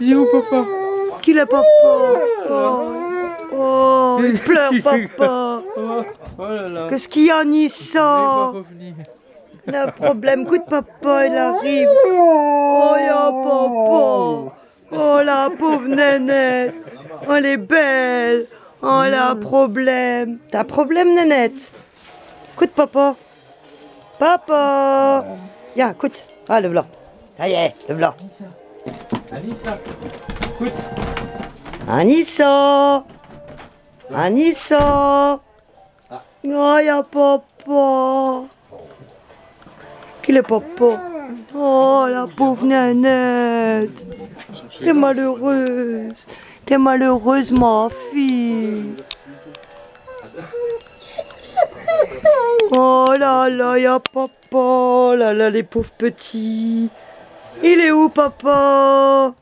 Il est où papa Qu'il a papa oh. il pleure papa. Oh, oh. Qu'est-ce qu'il y a Nissa Il a un problème, écoute papa, il arrive. Oh, il y a papa. Oh la pauvre nénette Oh, elle est belle. Oh, elle a un problème. T'as un problème nénette Écoute papa. Papa. Viens, écoute. Ah, le blanc Ah, yeah, le blanc Anissa. Anissa. Anissa. Oh, y a papa. Qu'il est papa? Oh, la pauvre nanette. T'es malheureuse. T'es malheureuse, ma fille. Oh là là, y a papa. Oh là là, les pauvres petits Il est où, papa.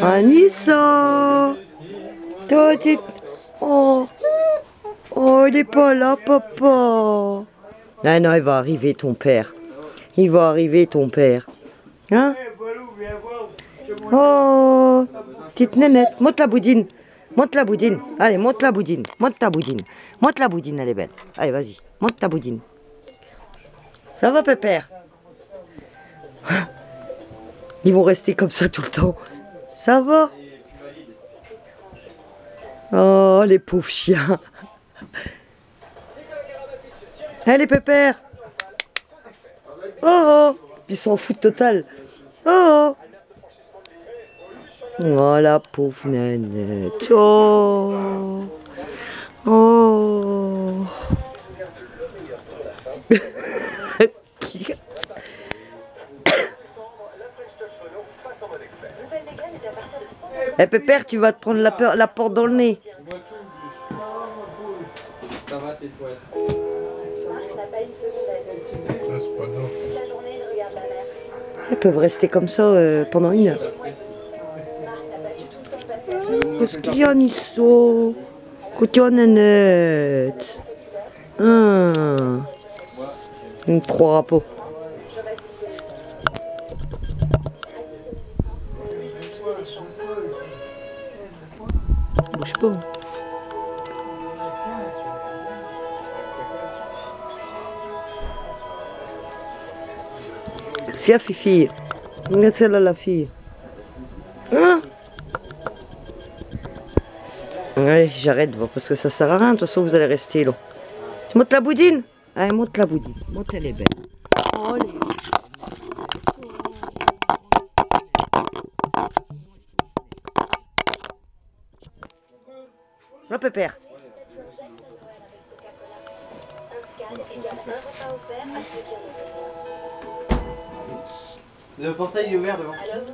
Anissa. Oh Oh, il est pas là, papa Non, non, il va arriver, ton père. Il va arriver, ton père. Hein Oh Petite nénette, monte la boudine. Monte la boudine. Allez, monte la boudine. Monte ta boudine. Monte la boudine, elle est belle. Allez, vas-y. Monte ta boudine. Ça va, pépère Ils vont rester comme ça tout le temps. Ça va Oh, les pauvres chiens. Allez, pépère. Oh, oh. Ils s'en foutent total. Oh, oh. Oh, la pauvre nénette. Oh. Oh. Eh Pépère, tu vas te prendre la, peur- la porte dans le nez. Ça va tes poètes Ils peuvent rester comme ça euh, pendant une heure. Qu'est-ce qu'il y a, Nisso? Écoute, nénette. Hein. Il ne pas. Bouge pas. C'est la fille. Regarde celle-là, la fille. Hein? Allez, j'arrête voir parce que ça sert à rien. De toute façon, vous allez rester là. Tu montes la boudine? Allez, monte la boudine. Monte, elle est belle. Oh, Le pépère. Le portail est ouvert devant. Alors,